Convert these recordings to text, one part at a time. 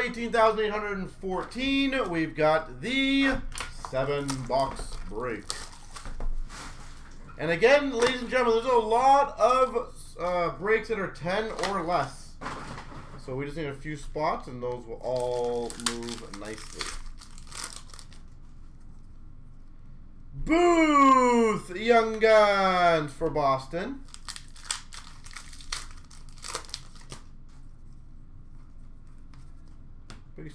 18,814. We've got the seven box break. And again, ladies and gentlemen, there's a lot of uh, breaks that are 10 or less. So we just need a few spots and those will all move nicely. Booth Young Guns for Boston. Peace.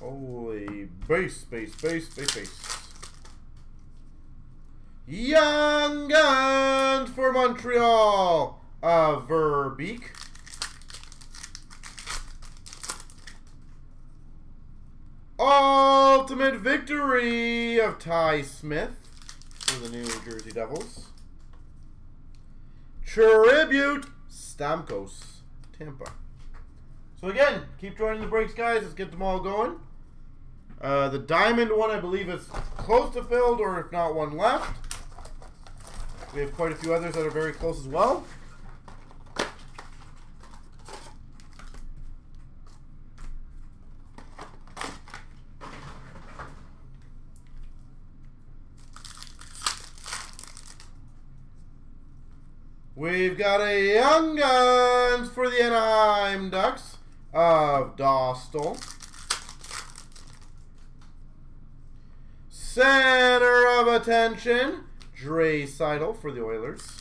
Holy base, base, base, base, base. Young Guns for Montreal. Uh, Verbeek. Victory of Ty Smith for the New Jersey Devils. Tribute Stamkos, Tampa. So again, keep joining the breaks, guys. Let's get them all going. Uh, the diamond one, I believe, is close to filled, or if not, one left. We have quite a few others that are very close as well. We've got a Young Guns for the Anaheim Ducks of Dostal. Center of attention, Draisaitl for the Oilers.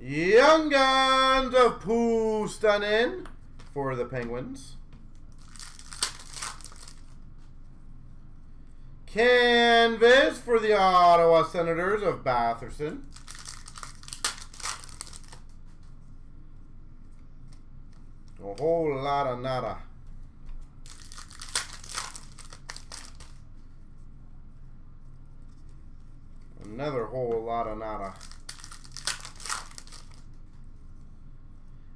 Young Guns of Puustinen for the Penguins. Canvas for the Ottawa Senators of Batherson. A whole lot of nada. Another whole lot of nada.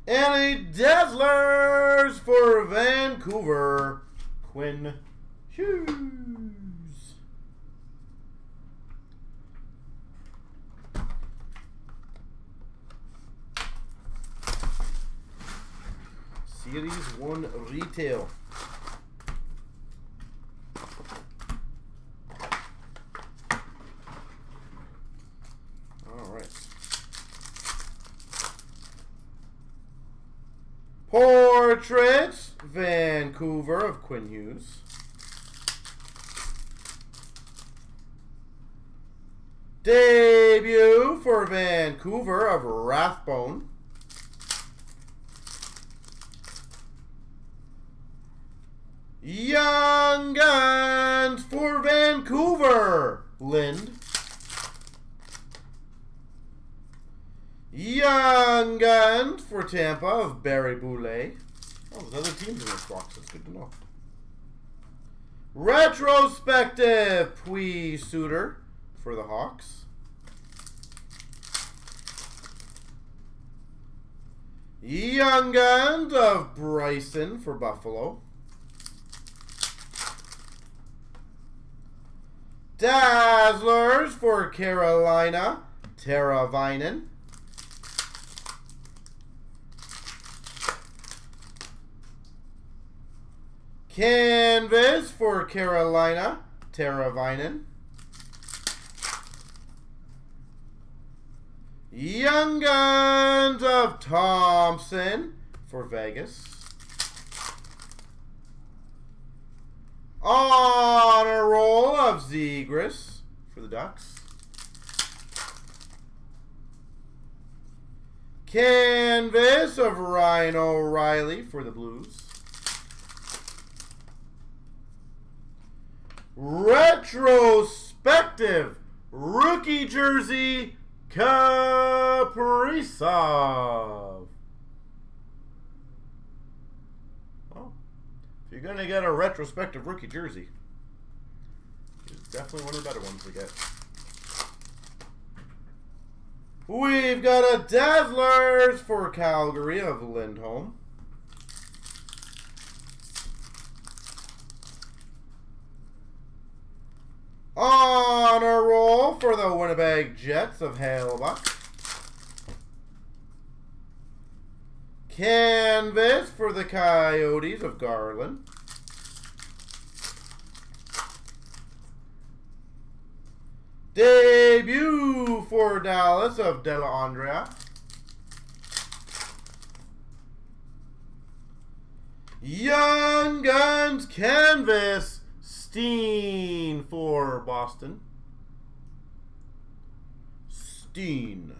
And a Dazzlers for Vancouver, Quinn Hughes. Series 1 Retail. Alright. Portraits, Vancouver of Quinn Hughes. Debut for Vancouver of Rathbone. Young Guns for Vancouver, Lind. Young Guns for Tampa of Barré-Boulet. Oh, there's other teams in this box. That's good to know. Retrospective Pius Suter for the Hawks. Young Guns of Bryson for Buffalo. Dazzlers for Carolina, Teravainen. Canvas for Carolina, Teravainen. Young Guns of Thompson for Vegas. On a roll of Zegras for the Ducks. Canvas of Ryan O'Reilly for the Blues. Retrospective rookie jersey Kaprizov. you're going to get a retrospective rookie jersey. It's definitely one of the better ones I get. We've got a Dazzlers for Calgary of Lindholm. On a roll for the Winnipeg Jets of Hellebuyck. Canvas for the Coyotes of Garland. Debut for Dallas of Dellandrea. Young Guns Canvas Steen for Boston. Steen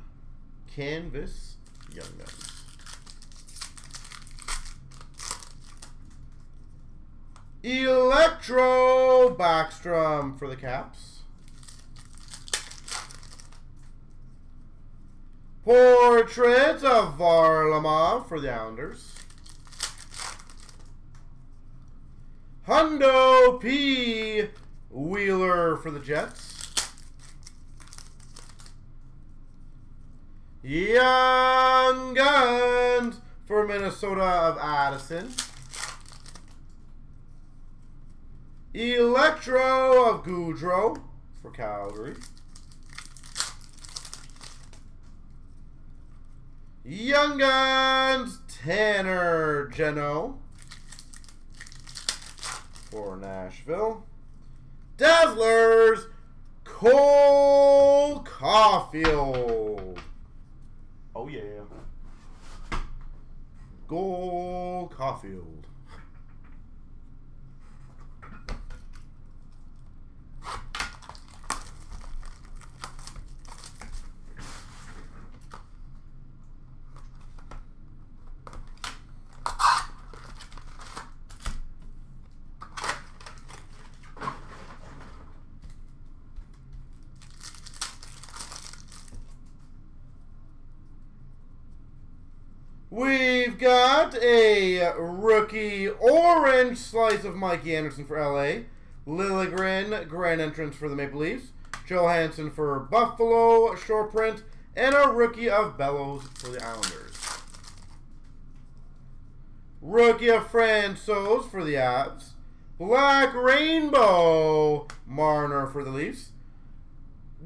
Canvas Young Guns. Electro Backstrom for the Caps. Portrait of Varlamov for the Islanders. Hundo P. Wheeler for the Jets. Young Guns for Minnesota of Addison. Electro of Gaudreau for Calgary. Young Guns, Tanner Jeannot for Nashville. Dazzlers, Cole Caufield. Oh, yeah. Cole Caufield. We've got a rookie orange slice of Mikey Anderson for LA. Liljegren, grand entrance for the Maple Leafs. Johansson for Buffalo, short print. And a rookie of Bellows for the Islanders. Rookie of Francouz for the Avs. Black Rainbow, Marner for the Leafs.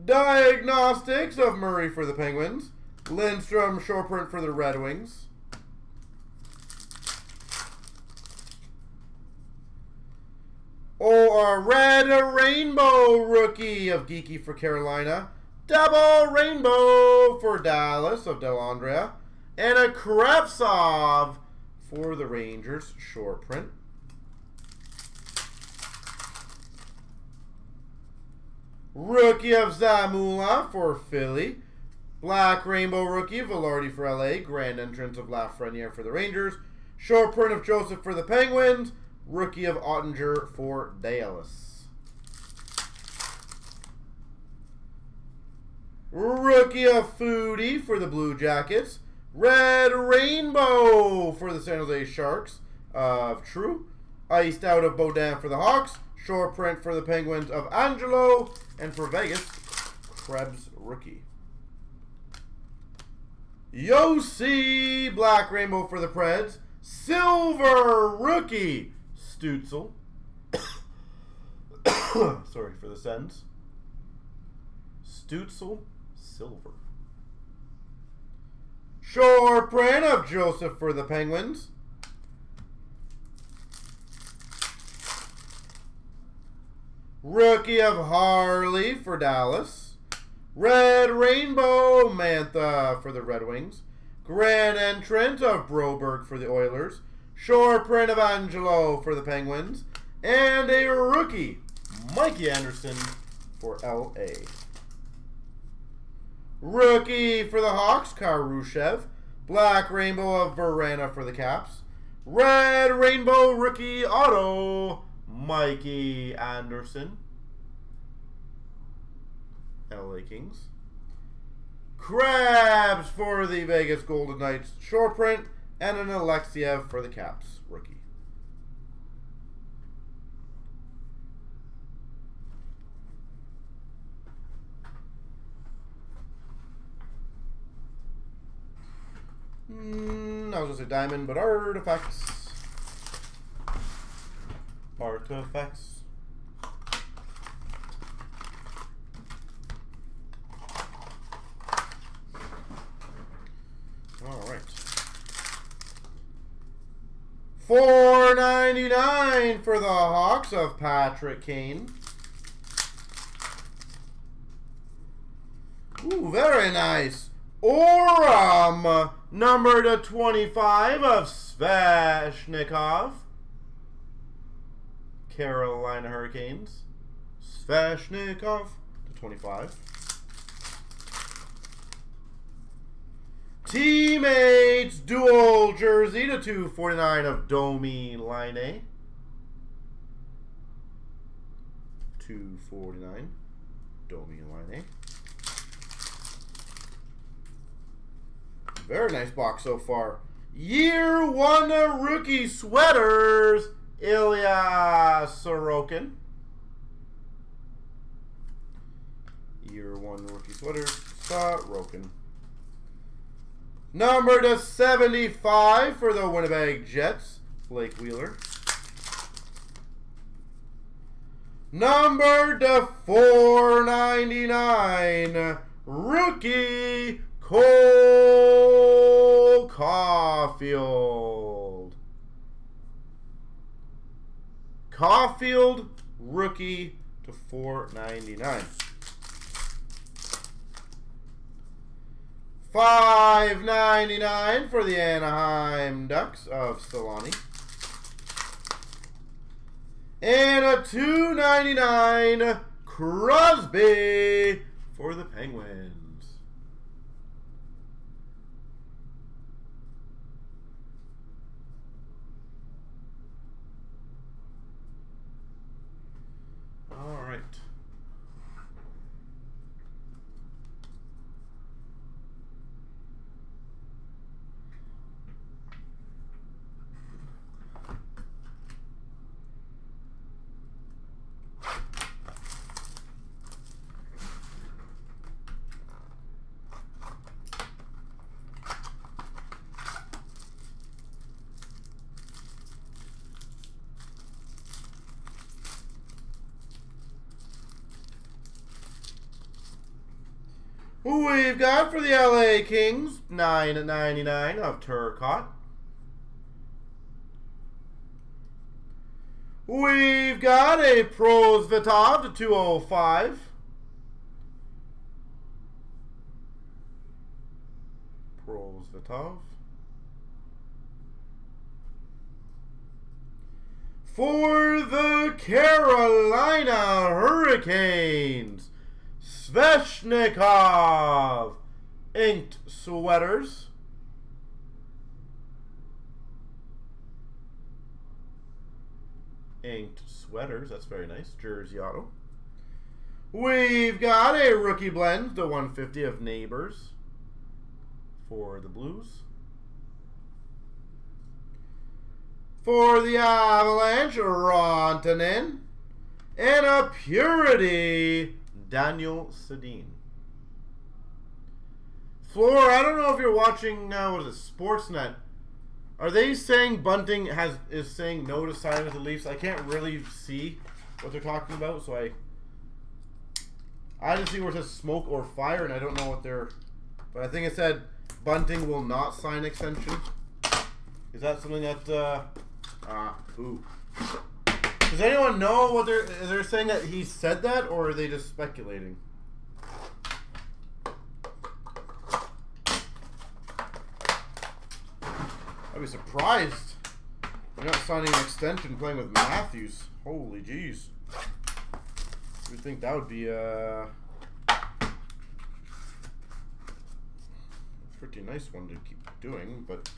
Diagnostics of Murray for the Penguins. Lindstrom, short print for the Red Wings. Red rainbow rookie of Geekie for Carolina. Double rainbow for Dallas of Dellandrea. And a Kravtsov for the Rangers, short print. Rookie of Zamula for Philly. Black Rainbow Rookie, Vilardi for LA. Grand entrance of Lafreniere for the Rangers. Short print of Joseph for the Penguins. Rookie of Oettinger for Dallas. Rookie of Foudy for the Blue Jackets. Red Rainbow for the San Jose Sharks of True. Iced out of Beaudin for the Hawks. Short print for the Penguins of Angello. And for Vegas, Krebs Rookie. Josi Black Rainbow for the Preds. Silver Rookie Stützle. Sorry for the sentence. Stützle Silver. Short print of Joseph for the Penguins. Rookie of Harley for Dallas. Red Rainbow Mantha for the Red Wings. Grand Entrant of Broberg for the Oilers. Short print of Angello for the Penguins. And a rookie, Mikey Anderson for LA. Rookie for the Hawks, Kurashev. Black Rainbow of Vrana for the Caps. Red Rainbow Rookie Auto, Mikey Anderson. LA Kings. Krebs for the Vegas Golden Knights. Short print and an Alexeyev for the Caps rookie. Mm, I was gonna say diamond, but artifacts. Artifacts. All right. 499 for the Hawks of Patrick Kane. Ooh, very nice. Oram, number to 25 of Sveshnikov. Carolina Hurricanes. Sveshnikov to 25. Teammates dual jersey to 249 of Domi Line. 249 Domi Line. Very nice box so far. Year one rookie sweaters, Ilya Sorokin. Year one rookie sweaters, Sorokin. Number to 75 for the Winnipeg Jets, Blake Wheeler. Number to 499, rookie Cole Caufield. Caufield, rookie to 499. Five ninety nine for the Anaheim Ducks of Selanne. And a two ninety nine Crosby for the Penguins. All right. We've got for the LA Kings, 9.99 of Turcotte. We've got a Prosvetov to 205. Prosvetov. For the Carolina Hurricanes, Sveshnikov. Inked sweaters. Inked sweaters. That's very nice. Jersey auto. We've got a rookie blend, the 150 of Neighbours for the Blues. For the Avalanche, Rantanen. And a Purity, Daniel Sedin. Floor, I don't know if you're watching uh, what is it, Sportsnet. Are they saying Bunting has is saying no to sign with the Leafs? I can't really see what they're talking about, so I I just see where it says smoke or fire, and I don't know what they're. But I think it said Bunting will not sign extension. Is that something that? Uh, ah, ooh. Does anyone know what they're they're saying that he said that, or are they just speculating? I'd be surprised. You're not signing an extension playing with Matthews. Holy jeez. You would think that would be uh, a pretty nice one to keep doing, but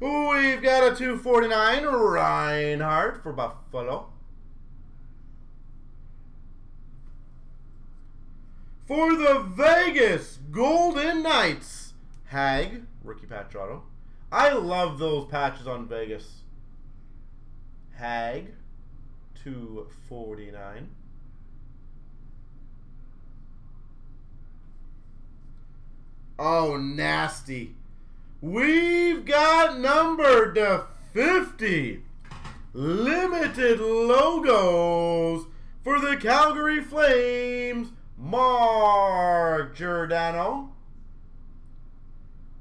We've got a 249 Reinhart for Buffalo. For the Vegas Golden Knights, Hague, rookie patch auto. I love those patches on Vegas. Hague, 249. Oh, nasty. We've got numbered to 50 limited logos for the Calgary Flames, Mark Giordano.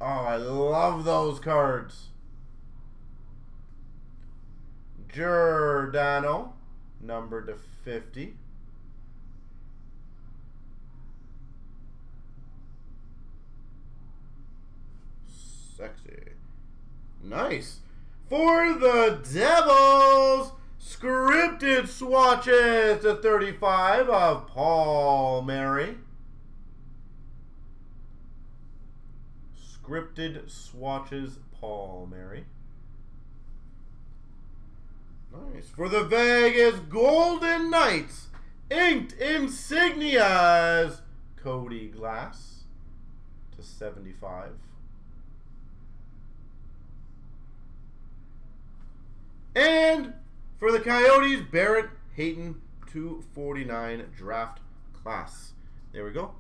Oh, I love those cards. Giordano, number to 50. Sexy. Nice. For the Devils, scripted swatches to 35 of Paul Mary. Scripted swatches, Paul Mary. Nice. For the Vegas Golden Knights, inked insignias, Cody Glass to 75. And for the Coyotes, Barrett Hayton 249 draft class. There we go.